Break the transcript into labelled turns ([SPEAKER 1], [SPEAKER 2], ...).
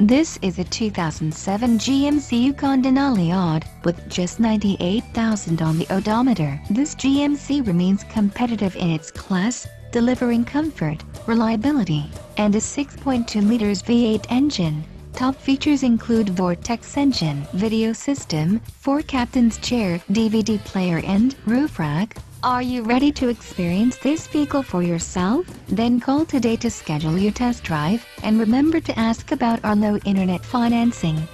[SPEAKER 1] This is a 2007 GMC Yukon Denali Odd, with just 98,000 on the odometer. This GMC remains competitive in its class, delivering comfort, reliability, and a 6.2 liters V8 engine. Top features include Vortec engine, video system, 4 captain's chair, DVD player and roof rack. Are you ready to experience this vehicle for yourself? Then call today to schedule your test drive, and remember to ask about our low internet financing.